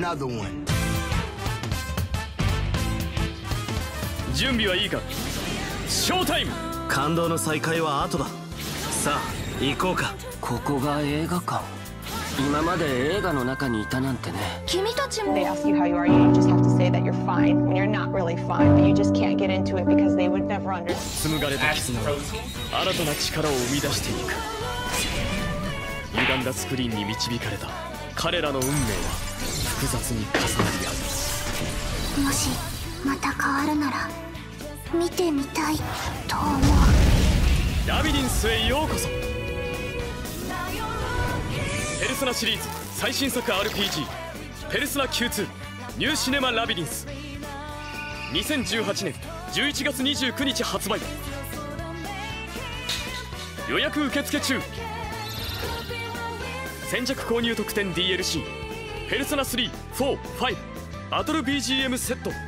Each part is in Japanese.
another one. 準備はいいかショータイム感動の再会は後ださあ行こうかここが映画館今まで映画の中にいたなんてね君たちも They ask you how you are, you just have to say that you're fine when you're not really fine, but you just can't get into it because they would never understand. 紡がれた絆は新たな力を生み出していく歪んだスクリーンに導かれた彼らの運命は複雑に重なり合う。もしまた変わるなら見てみたいと思う。ラビリンスへようこそ。ペルソナシリーズ最新作 RPG「ペルソナ Q2 ニューシネマラビリンス」2018年11月29日発売。予約受付中。先着購入特典 DLC「ペルソナ3、4、5バトル BGM セット「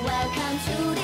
Welcome to the